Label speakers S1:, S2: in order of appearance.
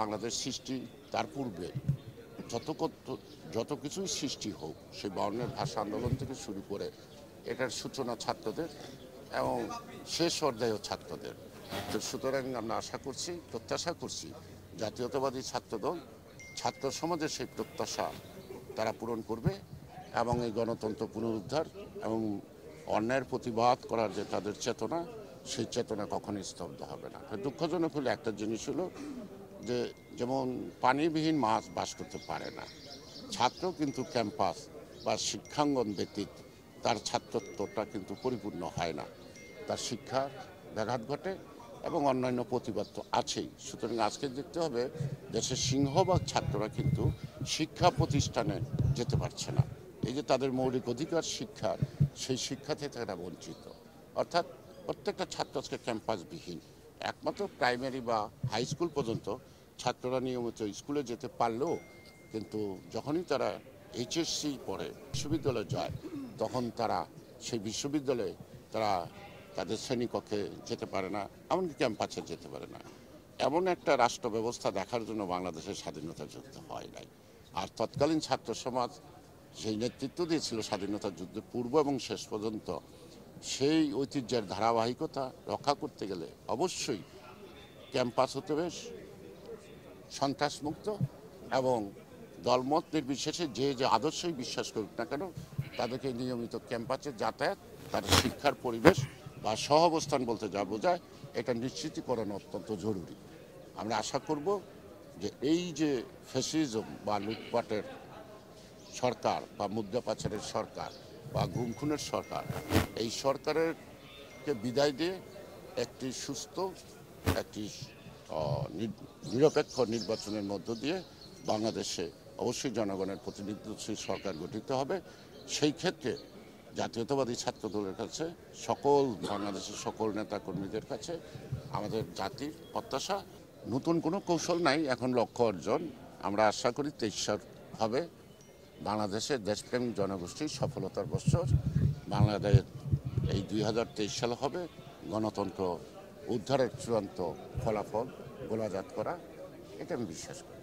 S1: বাংলাদেশ সৃষ্টি তার পূর্বে। যত যত কিছুই সৃষ্টি হোক, সেই বর্ণের ভাষা আন্দোলন থেকে শুরু করে এটার সূচনা ছাত্রদের এবং শেষ অধ্যায়ও ছাত্রদের। তো সুতরাং আমরা আশা করছি, প্রত্যাশা করছি জাতীয়তাবাদী ছাত্রদল, ছাত্র সমাজের সেই প্রত্যাশা তারা পূরণ করবে এবং এই গণতন্ত্র পুনরুদ্ধার এবং অন্যায়ের প্রতিবাদ করার যে তাদের চেতনা, সেই চেতনা কখনোই স্তব্ধ হবে না। দুঃখজনক হলে একটা জিনিস হলো যে যেমন পানিবিহীন মাছ বাস করতে পারে না, ছাত্র কিন্তু ক্যাম্পাস বা শিক্ষাঙ্গন ব্যতীত তার ছাত্রত্বটা কিন্তু পরিপূর্ণ হয় না। তার শিক্ষার ব্যাঘাত ঘটে এবং অন্যান্য প্রতিবাদ তো আছেই। সুতরাং আজকে দেখতে হবে দেশের সিংহভাগ ছাত্ররা কিন্তু শিক্ষা প্রতিষ্ঠানে যেতে পারছে না। এই যে তাদের মৌলিক অধিকার শিক্ষার সেই শিক্ষা থেকে তারা বঞ্চিত। অর্থাৎ প্রত্যেকটা ছাত্র আজকে ক্যাম্পাসবিহীন। একমাত্র প্রাইমারি বা হাই স্কুল পর্যন্ত ছাত্ররা নিয়মিত স্কুলে যেতে পারলেও কিন্তু যখনই তারা এইচএসসি পড়ে, বিশ্ববিদ্যালয়ে যায়, তখন তারা সেই বিশ্ববিদ্যালয়ে তারা তাদের শ্রেণীকক্ষে যেতে পারে না, এমনকি ক্যাম্পাসে যেতে পারে না। এমন একটা রাষ্ট্র ব্যবস্থা দেখার জন্য বাংলাদেশের স্বাধীনতা যুদ্ধ হয় নাই। আর তৎকালীন ছাত্র সমাজ সেই নেতৃত্ব দিয়েছিল স্বাধীনতা যুদ্ধের পূর্ব এবং শেষ পর্যন্ত সেই ঐতিহ্যের ধারাবাহিকতা রক্ষা করতে গেলে অবশ্যই ক্যাম্পাস হতে বেশ সন্ত্রাসমুক্ত এবং দলমত নির্বিশেষে যে যে আদর্শই বিশ্বাস করুক না কেন, তাদেরকে নিয়মিত ক্যাম্পাসে যাতায়াত তার শিক্ষার পরিবেশ বা সহ অবস্থান বলতে যা বোঝায়, এটা নিশ্চিতীকরণ অত্যন্ত জরুরি। আমরা আশা করব যে এই যে ফ্যাসিজম বা লুটপাটের সরকার বা মুদ্রা পাচারের সরকার বা গুম খুনের সরকার, এই সরকারের কে বিদায় দিয়ে একটি সুস্থ, একটি নিরপেক্ষ নির্বাচনের মধ্য দিয়ে বাংলাদেশে অবশ্যই জনগণের প্রতিনিধিত্বশীল সরকার গঠিত হবে। সেই ক্ষেত্রে জাতীয়তাবাদী ছাত্র দলের কাছে, সকল বাংলাদেশের সকল নেতাকর্মীদের কাছে আমাদের জাতির প্রত্যাশা। নতুন কোনো কৌশল নাই, এখন লক্ষ্য অর্জন। আমরা আশা করি তেইশ হবে বাংলাদেশের দেশপ্রেম জনগোষ্ঠীর সফলতার বছর বাংলাদেশ এই দুই হাজার তেইশ সাল হবে। গণতন্ত্র উদ্ধারের চূড়ান্ত ফলাফল গোলাজাত করা, এটা আমি বিশ্বাস করি।